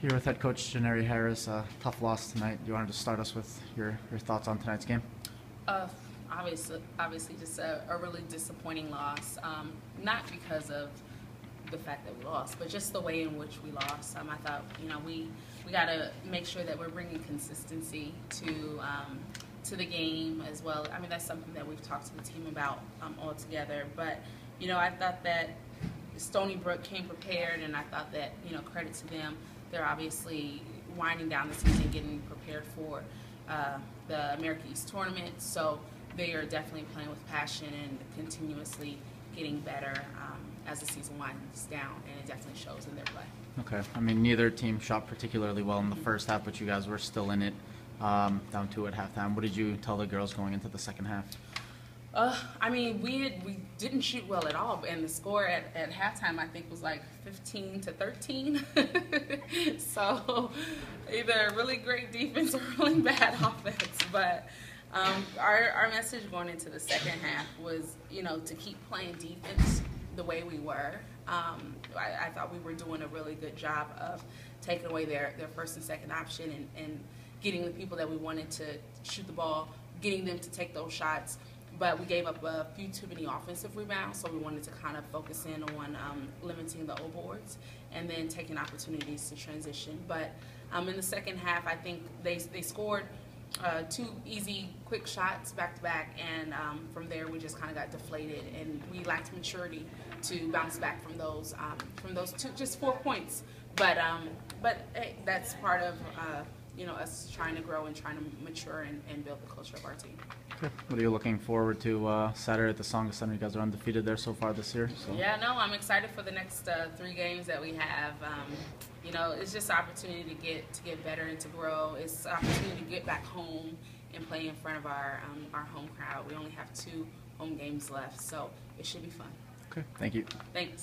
Here with head coach Janeri Harris, uh, tough loss tonight. You wanted to start us with your, your thoughts on tonight's game? Uh, obviously, obviously, just a, a really disappointing loss. Um, not because of the fact that we lost, but just the way in which we lost. Um, I thought, you know, we we got to make sure that we're bringing consistency to um, to the game as well. I mean, that's something that we've talked to the team about um, all together. But you know, I thought that Stony Brook came prepared, and I thought that you know, credit to them. They're obviously winding down the season, getting prepared for uh, the America East tournament. So they are definitely playing with passion and continuously getting better um, as the season winds down, and it definitely shows in their play. Okay. I mean, neither team shot particularly well in the first half, but you guys were still in it, um, down two at halftime. What did you tell the girls going into the second half? Uh, I mean, we had, we didn't shoot well at all, and the score at, at halftime I think was like 15 to 13. so either really great defense or really bad offense. But um, our our message going into the second half was, you know, to keep playing defense the way we were. Um, I, I thought we were doing a really good job of taking away their, their first and second option and, and getting the people that we wanted to shoot the ball, getting them to take those shots but we gave up a few too many offensive rebounds, so we wanted to kind of focus in on um, limiting the O boards and then taking opportunities to transition. But um, in the second half, I think they they scored uh, two easy, quick shots back to back, and um, from there we just kind of got deflated, and we lacked maturity to bounce back from those um, from those two just four points. But um, but hey, that's part of uh, you know us trying to grow and trying to mature and, and build the culture of our team. Okay. What are you looking forward to uh, Saturday at the Tsongas Center? You guys are undefeated there so far this year. So. Yeah, no, I'm excited for the next uh, three games that we have. Um, you know, it's just an opportunity to get to get better and to grow. It's an opportunity to get back home and play in front of our um, our home crowd. We only have two home games left, so it should be fun. Okay. Thank you. Thanks.